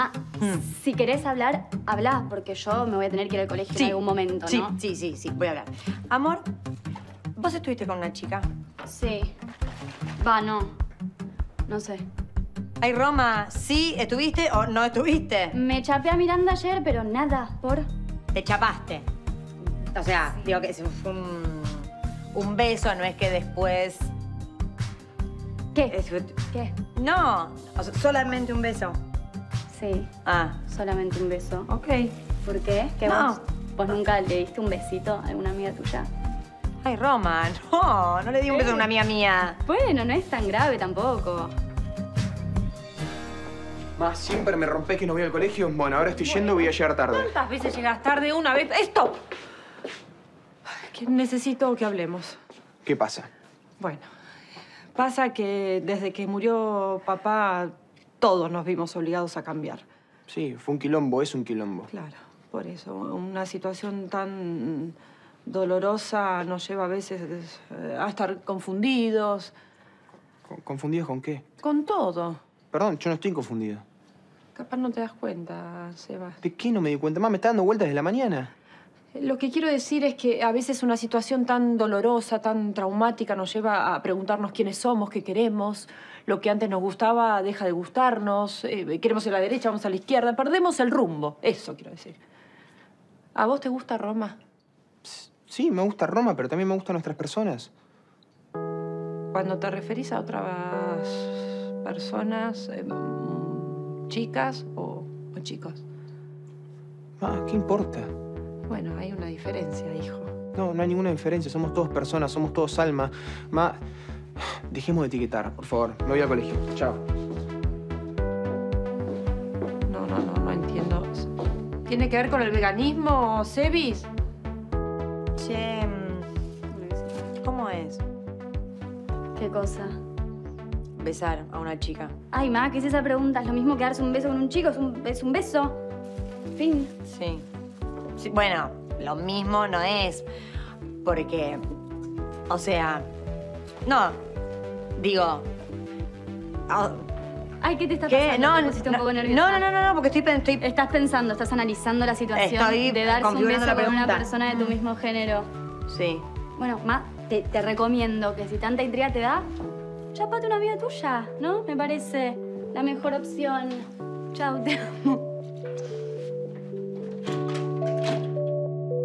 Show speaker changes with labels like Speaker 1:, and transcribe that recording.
Speaker 1: Ma, si querés hablar, habla, porque yo me voy a tener que ir al colegio
Speaker 2: Sí.
Speaker 1: en algún momento,
Speaker 2: Sí,
Speaker 1: ¿no?
Speaker 2: sí, sí, sí, voy a hablar. Amor, ¿vos estuviste con una chica?
Speaker 1: Sí. Va, no. No sé.
Speaker 2: Ay, Roma, ¿sí estuviste o no estuviste?
Speaker 1: Me chapé a Miranda ayer, pero nada, por...
Speaker 2: Te chapaste. O sea, digo que fue un, un beso, no es que después...
Speaker 1: ¿Qué?
Speaker 2: es-
Speaker 1: ¿Qué?
Speaker 2: No, o sea, solamente un beso.
Speaker 1: Sí,
Speaker 2: Ah,
Speaker 1: solamente un beso.
Speaker 2: ok.
Speaker 1: ¿Por qué? ¿Que
Speaker 2: No.
Speaker 1: vos, vos nunca le diste un besito a alguna amiga tuya?
Speaker 2: Ay, Roma, no, no le di un beso a una amiga mía.
Speaker 1: Bueno, no es tan grave tampoco.
Speaker 3: Más, siempre me rompés que no voy al colegio. Bueno, ahora estoy yendo, voy a llegar tarde.
Speaker 4: ¿Cuántas veces llegas tarde una vez? ¡Stop! Que necesito que hablemos.
Speaker 3: ¿Qué pasa?
Speaker 4: Bueno, pasa que desde que murió papá, todos nos vimos obligados a cambiar.
Speaker 3: Sí, fue un quilombo, es un quilombo.
Speaker 4: Claro, por eso. Una situación tan dolorosa nos lleva a veces eh, a estar confundidos.
Speaker 3: ¿Con- ¿Confundidos con qué?
Speaker 4: Con todo.
Speaker 3: Perdón, yo no estoy confundido.
Speaker 4: Capaz no te das cuenta, Seba.
Speaker 3: ¿De qué no me di cuenta? Más me está dando vueltas desde la mañana.
Speaker 4: Lo que quiero decir es que a veces una situación tan dolorosa, tan traumática, nos lleva a preguntarnos quiénes somos, qué queremos. Lo que antes nos gustaba deja de gustarnos. eh, queremos ir a la derecha, vamos a la izquierda. Perdemos el rumbo. Eso quiero decir. ¿A vos te gusta Roma?
Speaker 3: Sí, me gusta Roma, pero también me gustan nuestras personas.
Speaker 4: Cuando te referís a otras personas, eh, chicas o, o chicos.
Speaker 3: Ah, ¿qué importa?
Speaker 4: Bueno, hay una diferencia, hijo.
Speaker 3: No, no hay ninguna diferencia. Somos todos personas, somos todos alma. Ma, dejemos de etiquetar, por favor. Me voy al colegio. Chao.
Speaker 4: No, no, no, no entiendo. ¿Tiene que ver con el veganismo, Sebis?
Speaker 2: Che, mm, ¿cómo es
Speaker 1: ¿Qué cosa?
Speaker 2: besar a una chica?
Speaker 1: Ay, ma, ¿qué es esa pregunta? ¿Es lo mismo que darse un beso con un chico? ¿Es un, es un beso? Fin.
Speaker 2: Sí. Sí, Bueno, lo mismo no es. Porque, o sea, no, digo... ah,
Speaker 1: Ay, ¿qué te está
Speaker 2: ¿Qué?
Speaker 1: pasando?
Speaker 2: No,
Speaker 1: Te pusiste un
Speaker 2: no,
Speaker 1: poco
Speaker 2: no,
Speaker 1: nerviosa.
Speaker 2: no, no, no, porque estoy, estoy
Speaker 1: Estás pensando, estás analizando la situación
Speaker 2: Estoy
Speaker 1: de darse un beso con una persona de tu mismo género.
Speaker 2: Sí.
Speaker 1: Bueno, Ma, te, te recomiendo que si tanta intriga te da, chapate una amiga tuya, ¿no? Me parece la mejor opción. Chao, te amo.